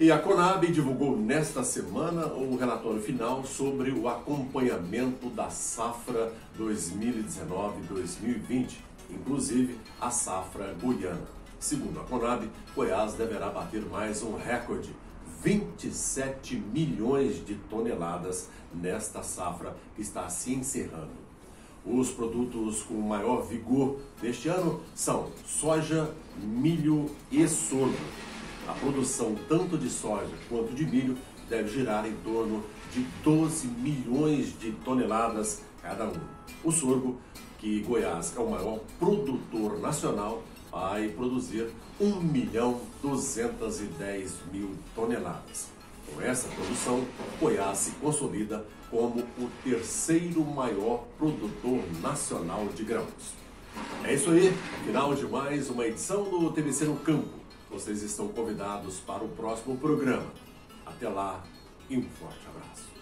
E a Conab divulgou nesta semana o relatório final sobre o acompanhamento da safra 2019-2020, inclusive a safra goiana. Segundo a Conab, Goiás deverá bater mais um recorde, 27 milhões de toneladas nesta safra que está se encerrando. Os produtos com maior vigor deste ano são soja, milho e sorgo a produção tanto de soja quanto de milho deve girar em torno de 12 milhões de toneladas cada um. O sorgo, que Goiás é o maior produtor nacional, vai produzir 1 milhão 210 mil toneladas. Com essa produção, Goiás se consolida como o terceiro maior produtor nacional de grãos. É isso aí, final de mais uma edição do TVC no Campo vocês estão convidados para o próximo programa. Até lá e um forte abraço.